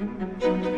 Müzik